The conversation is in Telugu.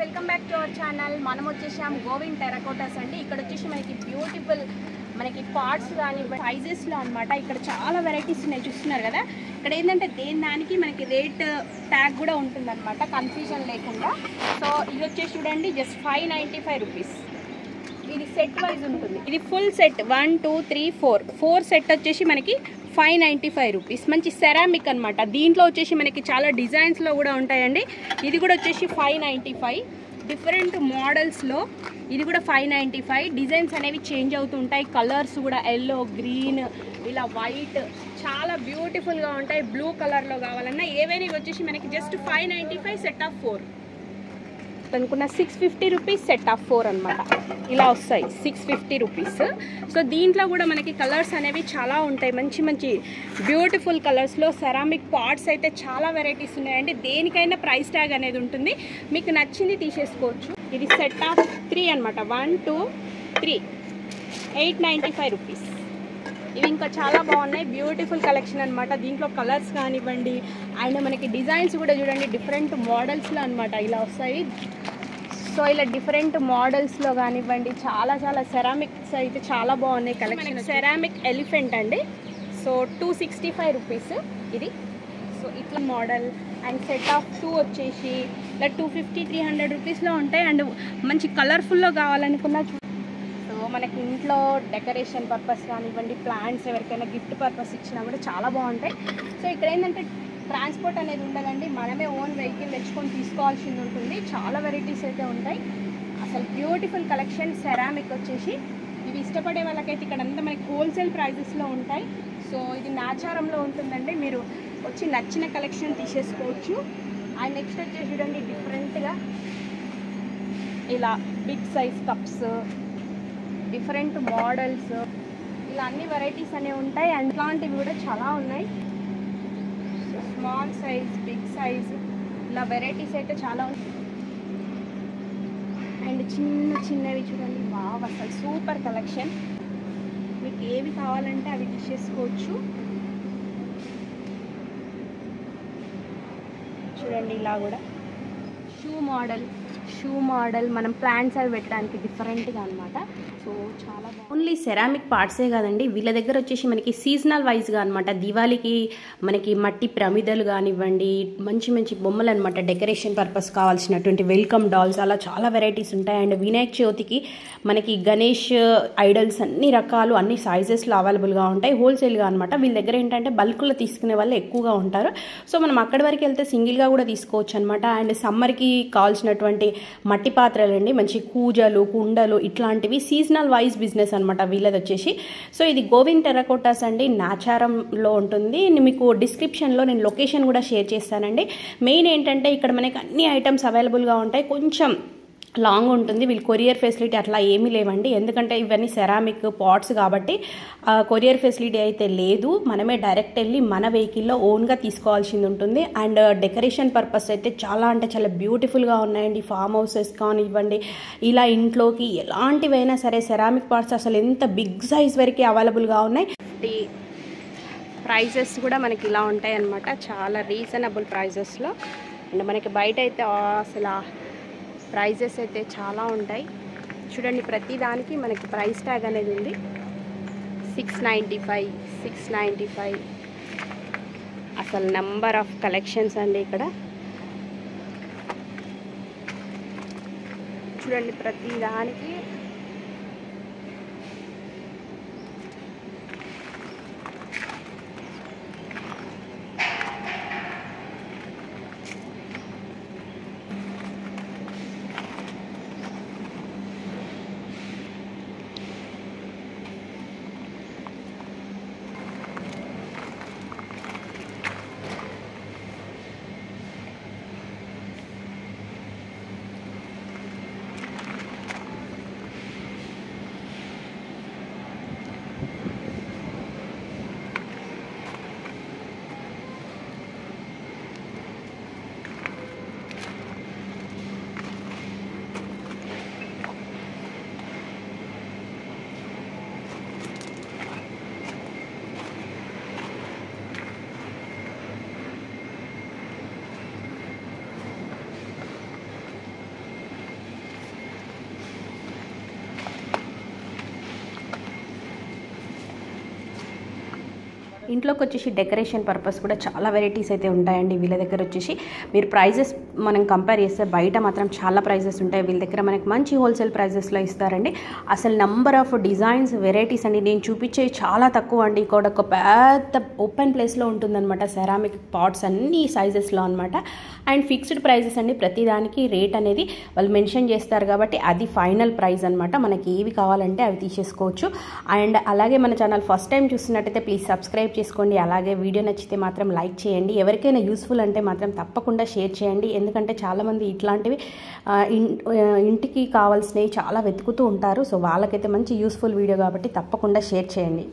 Welcome back to our channel. మనం వచ్చేసాం గోవింద్ టెరకోటాస్ అండి. ఇక్కడ వచ్చేసి మనకి బ్యూటిఫుల్ మనకి పార్ట్స్ కానీ సైజెస్లో అనమాట ఇక్కడ చాలా వెరైటీస్ ఉన్నాయి చూస్తున్నారు కదా? ఇక్కడ ఏంటంటే దేని దానికి మనకి రేట్ ట్యాగ్ కూడా ఉంటుందన్నమాట కన్ఫ్యూజన్ లేకుండా. సో ఇది వచ్చేసి చూడండి just five ninety five rupees ఇది సెట్ వైజ్ ఉంటుంది. ఇది full set one two three four four set వచ్చేసి మనకి ఫైవ్ నైంటీ ఫైవ్ రూపీస్. మంచి సెరామిక్ అనమాట దీంట్లో వచ్చేసి మనకి చాలా డిజైన్స్లో కూడా ఉంటాయండి. ఇది కూడా వచ్చేసి ఫైవ్ నైంటీ ఫైవ్. డిఫరెంట్ మోడల్స్లో ఇది కూడా ఫైవ్ నైంటీ ఫైవ్. డిజైన్స్ అనేవి చేంజ్ అవుతూ ఉంటాయి. కలర్స్ కూడా ఎల్లో గ్రీన్ ఇలా వైట్ చాలా బ్యూటిఫుల్గా ఉంటాయి. బ్లూ కలర్లో కావాలన్నా ఏవైనా వచ్చేసి మనకి just five ninety five set of four అనుకున్న six fifty rupees set of four అనమాట ఇలా వస్తాయి సిక్స్ ఫిఫ్టీ రూపీస్ సో దీంట్లో కూడా మనకి కలర్స్ అనేవి చాలా ఉంటాయి. మంచి మంచి బ్యూటిఫుల్ కలర్స్లో సెరామిక్ పార్ట్స్ అయితే చాలా వెరైటీస్ ఉన్నాయండి. దేనికైనా ప్రైస్ ట్యాగ్ అనేది ఉంటుంది. మీకు నచ్చింది తీసేసుకోవచ్చు. ఇది సెట్ ఆఫ్ త్రీ అనమాట one two three eight ninety five rupees ఇవి ఇంకా చాలా బాగున్నాయి. బ్యూటిఫుల్ కలెక్షన్ అనమాట దీంట్లో కలర్స్ కానివ్వండి అండ్ మనకి డిజైన్స్ కూడా చూడండి డిఫరెంట్ మోడల్స్లో అనమాట ఇలా వస్తాయి. సో ఇలా డిఫరెంట్ మోడల్స్లో కానివ్వండి చాలా చాలా సెరామిక్స్ అయితే చాలా బాగున్నాయి కలెక్షన్ సెరామిక్ ఎలిఫెంట్ అండి. So two sixty five rupees ఇది. సో ఇట్లా model and set of two వచ్చేసి ఇలా టూ ఫిఫ్టీ త్రీ హండ్రెడ్ రూపీస్లో ఉంటాయి. అండ్ మంచి కలర్ఫుల్లో కావాలనుకున్న మనకి ఇంట్లో డెకరేషన్ పర్పస్ కానివ్వండి ప్లాంట్స్ ఎవరికైనా గిఫ్ట్ పర్పస్ ఇచ్చినా కూడా చాలా బాగుంటాయి. సో ఇక్కడ ఏంటంటే ట్రాన్స్పోర్ట్ అనేది ఉండదండి. మనమే ఓన్ వెహికల్ తెచ్చుకొని తీసుకోవాల్సింది ఉంటుంది. చాలా వెరైటీస్ అయితే ఉంటాయి. అసలు బ్యూటిఫుల్ కలెక్షన్ సెరామిక్ వచ్చేసి. ఇవి ఇష్టపడే వాళ్ళకైతే ఇక్కడ అంతా మనకి హోల్సేల్ ప్రైజెస్లో ఉంటాయి. సో ఇది నాచారంలో ఉంటుందండి. మీరు వచ్చి నచ్చిన కలెక్షన్ తీసేసుకోవచ్చు. అండ్ నెక్స్ట్ వచ్చేసి చూడండి డిఫరెంట్గా ఇలా big size cups different models. ఇలా అన్ని వెరైటీస్ అనేవి ఉంటాయి. అండ్ ఇట్లాంటివి కూడా చాలా ఉన్నాయి. స్మాల్ సైజ్ బిగ్ సైజ్ ఇలా వెరైటీస్ అయితే చాలా ఉన్నాయి అండ్ చిన్న చిన్నవి చూడండి. బాగా అసలు సూపర్ కలెక్షన్. మీకు ఏవి కావాలంటే అవి తీసేసుకోవచ్చు చూడండి ఇలా కూడా. Shoe model. షూ మోడల్ మనం ప్లాంట్స్ అవి పెట్టడానికి డిఫరెంట్గా అనమాట సో ఓన్లీ సెరామిక్ పార్ట్సే కాదండి. వీళ్ళ దగ్గర వచ్చేసి మనకి సీజనల్ వైజ్గా అనమాట దివాళీకి మనకి మట్టి ప్రమిదలు కానివ్వండి మంచి మంచి బొమ్మలు అనమాట డెకరేషన్ పర్పస్ కావాల్సినటువంటి వెల్కమ్ డాల్స్ అలా చాలా వెరైటీస్ ఉంటాయి. అండ్ వినాయక చవితికి మనకి గణేష్ ఐడల్స్ అన్ని రకాలు అన్ని సైజెస్లో అవైలబుల్గా ఉంటాయి. హోల్సేల్గా అనమాట వీళ్ళ దగ్గర ఏంటంటే బల్క్లో తీసుకునే వాళ్ళు ఎక్కువగా ఉంటారు. సో మనం అక్కడి వరకు వెళ్తే సింగిల్గా కూడా తీసుకోవచ్చు అనమాట అండ్ సమ్మర్కి కావాల్సినటువంటి మట్టి పాత్రలండి. మంచి కూజలు కుండలు ఇట్లాంటివి సీజనల్ వైజ్ బిజినెస్ అనమాట వీళ్ళది వచ్చేసి సో ఇది గోవింద్ టెరకోటాస్ అండి. నాచారంలో ఉంటుంది. మీకు డిస్క్రిప్షన్లో నేను లొకేషన్ కూడా షేర్ చేస్తానండి. మెయిన్ ఏంటంటే ఇక్కడ మనకి అన్ని ఐటమ్స్ అవైలబుల్గా ఉంటాయి. కొంచెం లాంగ్ ఉంటుంది. వీళ్ళు కొరియర్ ఫెసిలిటీ అట్లా ఏమీ లేవండి. ఎందుకంటే ఇవన్నీ సెరామిక్ పాట్స్ కాబట్టి కొరియర్ ఫెసిలిటీ అయితే లేదు. మనమే డైరెక్ట్ వెళ్ళి మన వెహికల్లో ఓన్గా తీసుకోవాల్సింది ఉంటుంది. అండ్ డెకరేషన్ పర్పస్ అయితే చాలా అంటే చాలా బ్యూటిఫుల్గా ఉన్నాయండి. ఫామ్ హౌసెస్ కానివ్వండి ఇలా ఇంట్లోకి ఎలాంటివైనా సరే సెరామిక్ పార్ట్స్ అసలు ఎంత బిగ్ సైజ్ వరకు అవైలబుల్గా ఉన్నాయి. ప్రైజెస్ కూడా మనకి ఇలా ఉంటాయి అన్నమాట చాలా రీజనబుల్ ప్రైజెస్లో. అండ్ మనకి బయట అయితే అసలు ప్రైజెస్ అయితే చాలా ఉంటాయి. చూడండి ప్రతి దానికి మనకి ప్రైస్ ట్యాగ్ అనేది ఉంది. Six ninety five six ninety five అసలు నెంబర్ ఆఫ్ కలెక్షన్స్ అండి ఇక్కడ. చూడండి ప్రతి దానికి ఇంట్లోకి వచ్చేసి డెకరేషన్ పర్పస్ కూడా చాలా వెరైటీస్ అయితే ఉంటాయండి వీళ్ళ దగ్గర వచ్చేసి. మీరు ప్రైజెస్ మనం కంపేర్ చేస్తే బయట మాత్రం చాలా ప్రైజెస్ ఉంటాయి. వీళ్ళ దగ్గర మనకి మంచి హోల్సేల్ ప్రైజెస్లో ఇస్తారండి. అసలు నంబర్ ఆఫ్ డిజైన్స్ వెరైటీస్ అండి. నేను చూపించేవి చాలా తక్కువ అండి. ఇక్కడ ఒక పెద్ద ఓపెన్ ప్లేస్లో ఉంటుందన్నమాట. సెరామిక్ పాట్స్ అన్ని సైజెస్లో అనమాట అండ్ ఫిక్స్డ్ ప్రైజెస్ అండి. ప్రతిదానికి రేట్ అనేది వాళ్ళు మెన్షన్ చేస్తారు కాబట్టి అది ఫైనల్ ప్రైస్ అనమాట మనకి ఏవి కావాలంటే అవి తీసేసుకోవచ్చు. అండ్ అలాగే మన ఛానల్ ఫస్ట్ టైం చూస్తున్నట్టయితే ప్లీజ్ సబ్స్క్రైబ్ చేసుకోండి. అలాగే వీడియో నచ్చితే మాత్రం లైక్ చేయండి. ఎవరికైనా యూస్ఫుల్ అంటే మాత్రం తప్పకుండా షేర్ చేయండి. ఎందుకంటే చాలామంది ఇట్లాంటివి ఇంటికి కావాల్సినవి చాలా వెతుకుతూ ఉంటారు. సో వాళ్ళకైతే మంచి యూస్ఫుల్ వీడియో కాబట్టి తప్పకుండా షేర్ చేయండి.